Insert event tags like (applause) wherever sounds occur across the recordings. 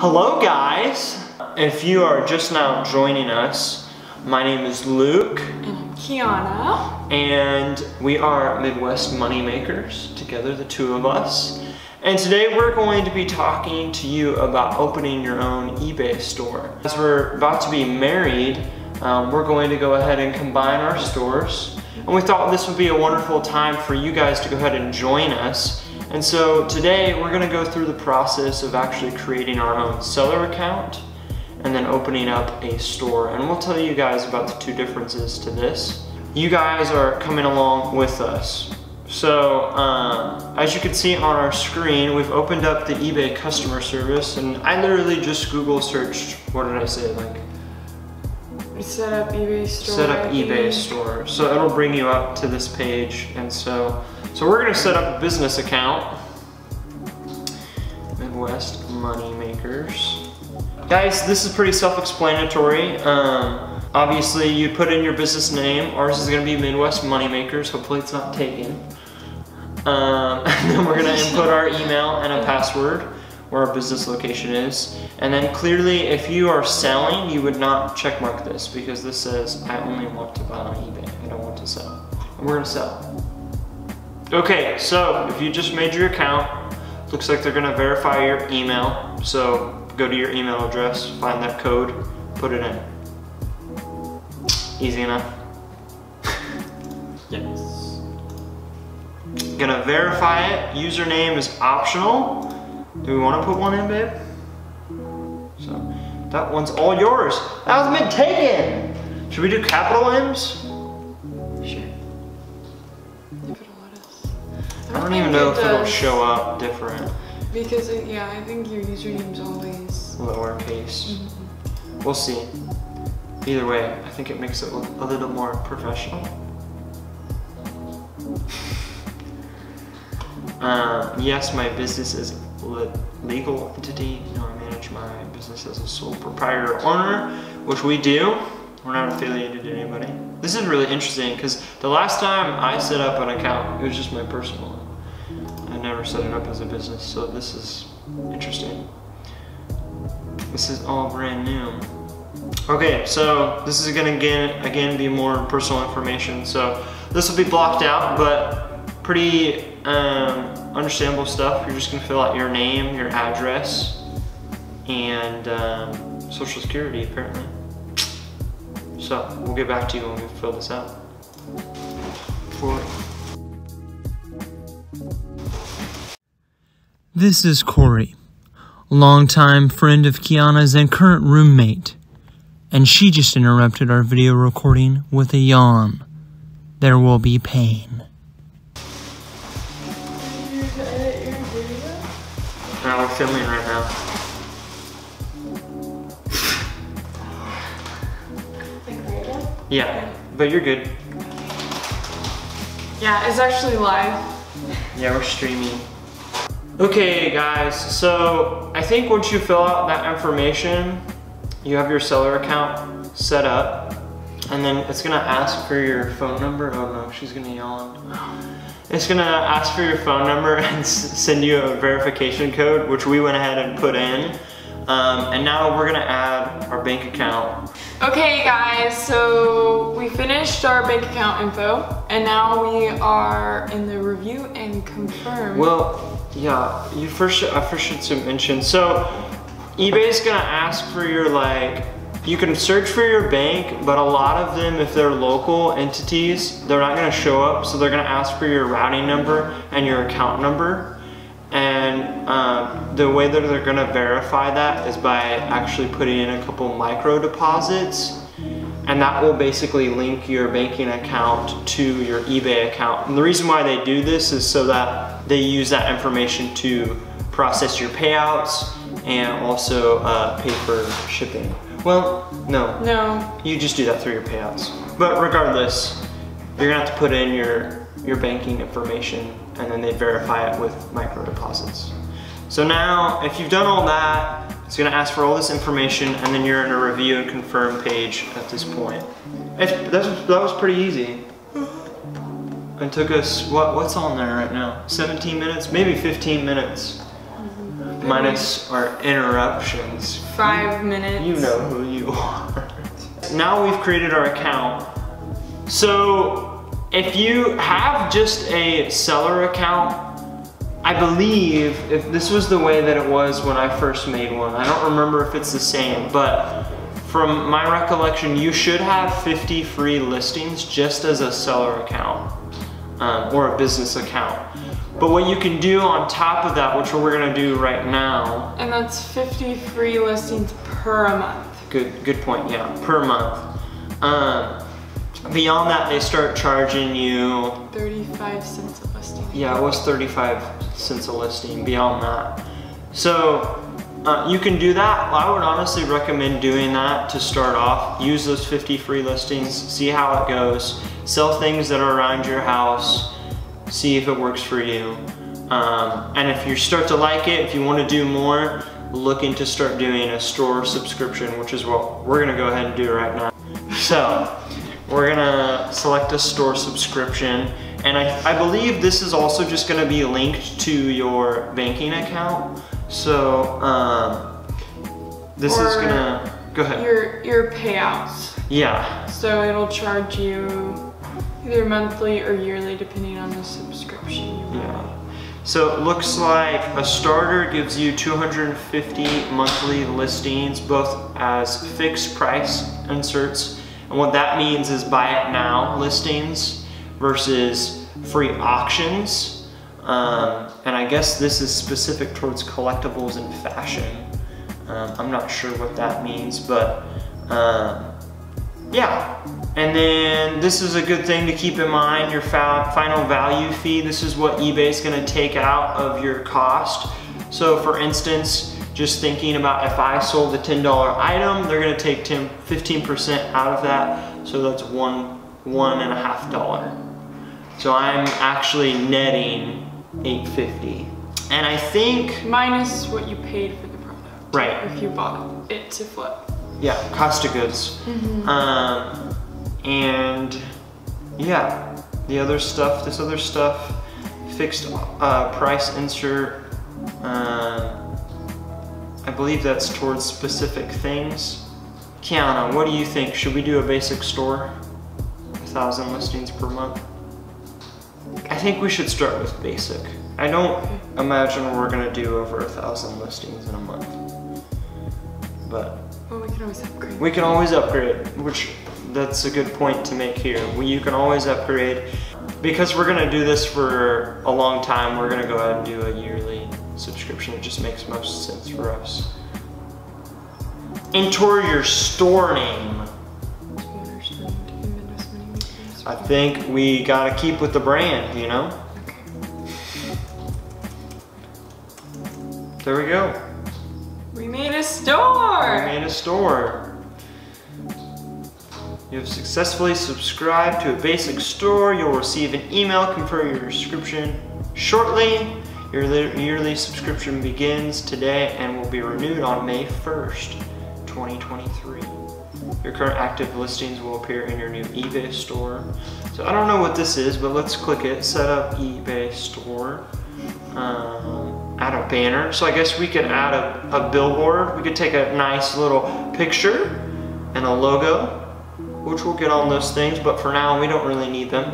Hello guys! If you are just now joining us, my name is Luke. And I'm Kiana. And we are Midwest Moneymakers, together the two of us. And today we're going to be talking to you about opening your own eBay store. As we're about to be married, um, we're going to go ahead and combine our stores. And we thought this would be a wonderful time for you guys to go ahead and join us. And so today we're gonna go through the process of actually creating our own seller account and then opening up a store. And we'll tell you guys about the two differences to this. You guys are coming along with us. So, um, as you can see on our screen, we've opened up the eBay customer service and I literally just Google searched, what did I say, like set up eBay store. Set up eBay store. So it'll bring you up to this page. And so, so we're gonna set up a business account. Midwest Moneymakers. Guys, this is pretty self-explanatory. Um, obviously, you put in your business name. Ours is gonna be Midwest Moneymakers. Hopefully it's not taken. Um, (laughs) and then we're gonna input our email and a password where our business location is. And then clearly, if you are selling, you would not checkmark this because this says, I only want to buy on eBay. I don't want to sell. And we're gonna sell. Okay, so if you just made your account, looks like they're gonna verify your email. So go to your email address, find that code, put it in. Easy enough. yes. Gonna verify it. Username is optional. Do we want to put one in, babe? So that one's all yours. That was been taken. Should we do capital M's? Sure. If it'll let us. I don't, I don't even know it if it'll show up different. Because it, yeah, I think your username's always lowercase. Mm -hmm. We'll see. Either way, I think it makes it look a little more professional. Uh, yes, my business is a legal entity. You know, I manage my business as a sole proprietor owner, which we do. We're not affiliated to anybody. This is really interesting because the last time I set up an account, it was just my personal. I never set it up as a business, so this is interesting. This is all brand new. Okay, so this is gonna again, again be more personal information. So this will be blocked out, but pretty um, understandable stuff. You're just gonna fill out your name, your address, and um, social security apparently. So we'll get back to you when we fill this out. For This is Corey, longtime friend of Kiana's and current roommate, and she just interrupted our video recording with a yawn. There will be pain. Filming right now. Yeah, but you're good. Yeah, it's actually live. Yeah, we're streaming. Okay guys, so I think once you fill out that information, you have your seller account set up, and then it's gonna ask for your phone number. Oh no, she's gonna yawn. It's gonna ask for your phone number (laughs) and send you a verification code, which we went ahead and put in. Um, and now we're gonna add our bank account. Okay guys, so we finished our bank account info and now we are in the review and confirm. Well, yeah, you first, I first should mention, so eBay's gonna ask for your like you can search for your bank, but a lot of them, if they're local entities, they're not gonna show up, so they're gonna ask for your routing number and your account number. And uh, the way that they're gonna verify that is by actually putting in a couple micro deposits and that will basically link your banking account to your eBay account. And the reason why they do this is so that they use that information to process your payouts and also uh, pay for shipping. Well, no. No. You just do that through your payouts. But regardless, you're gonna have to put in your, your banking information and then they verify it with micro deposits. So now, if you've done all that, it's gonna ask for all this information and then you're in a review and confirm page at this point. It's, that was pretty easy. Mm-hmm. It took us, what, what's on there right now? 17 minutes, maybe 15 minutes. Minus our interruptions. Five minutes. You know who you are. now we've created our account. So if you have just a seller account, I believe if this was the way that it was when I first made one. I don't remember if it's the same, but from my recollection, you should have 50 free listings just as a seller account um, or a business account. But what you can do on top of that, which we're gonna do right now, And that's 50 free listings per month. good good point, yeah, per month. Um, beyond that, they start charging you 35 cents a listing. Yeah, it was 35 cents a listing beyond that. So uh, you can do that. I would honestly recommend doing that to start off. Use those 50 free listings, see how it goes. Sell things that are around your house, see if it works for you. Um, and if you start to like it, if you want to do more, looking to start doing a store subscription, which is what we're gonna go ahead and do right now. (laughs) So we're gonna select a store subscription and I, I believe this is also just gonna be linked to your banking account. So um, this is gonna, go ahead. Your your payouts. Yeah, So it'll charge you either monthly or yearly depending on the subscription yeah. So it looks like a starter gives you 250 monthly listings, both as fixed price inserts. And what that means is buy it now listings versus free auctions. Um, and I guess this is specific towards collectibles and fashion. Um, I'm not sure what that means, but um, yeah. And then this is a good thing to keep in mind, your final value fee. This is what eBay is gonna take out of your cost. So for instance, just thinking about if I sold a $10 item, they're gonna take 10, 15% out of that. So that's one, one and a half dollar. So I'm actually netting 850. And I think, Minus what you paid for the product. Right. If you bought it to flip. yeah, cost of goods. Um, and yeah, the other stuff, this other stuff, fixed uh, price insert. Um, I believe that's towards specific things. Kiana, what do you think? Should we do a basic store? A thousand listings per month? I think we should start with basic. I don't imagine we're gonna do over a thousand listings in a month. But Well, we can always upgrade. we can always upgrade, which that's a good point to make here. We, you can always upgrade. Because we're gonna do this for a long time, we're gonna go ahead and do a yearly subscription. It just makes most sense for us. Enter your store name. I think we gotta keep with the brand, you know? There we go. We made a store! We made a store. You have successfully subscribed to a basic store. You'll receive an email confirming your subscription shortly. Your yearly subscription begins today and will be renewed on May 1st, 2023. Your current active listings will appear in your new eBay store. So I don't know what this is, but let's click it. Set up eBay store. Um, add a banner. So I guess we could add a, a billboard. We could take a nice little picture and a logo, which we'll get on those things, but for now we don't really need them.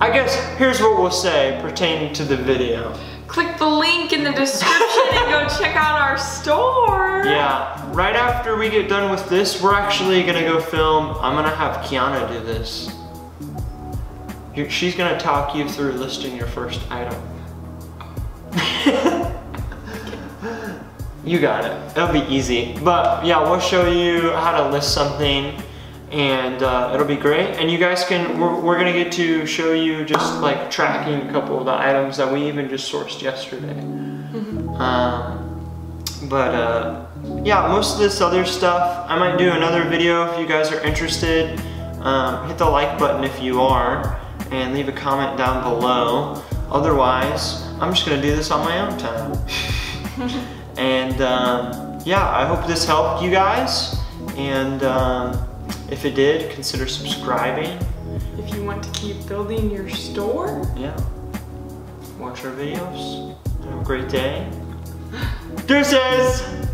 I guess here's what we'll say pertaining to the video. Click the link in the description and go check out our store! Yeah, right after we get done with this, we're actually gonna go film. I'm gonna have Kiana do this. She's gonna talk you through listing your first item. (laughs) you got it. It'll be easy. But yeah, we'll show you how to list something and uh, it'll be great. And you guys can, we're, we're gonna get to show you just like tracking a couple of the items that we even just sourced yesterday. Um, but uh, yeah, most of this other stuff, I might do another video if you guys are interested. Um, hit the like button if you are, and leave a comment down below. Otherwise, I'm just gonna do this on my own time. (laughs) and um, yeah, I hope this helped you guys. And um, if it did, consider subscribing. If you want to keep building your store, Yeah. Watch our videos. Have a great day. (gasps) Deuces!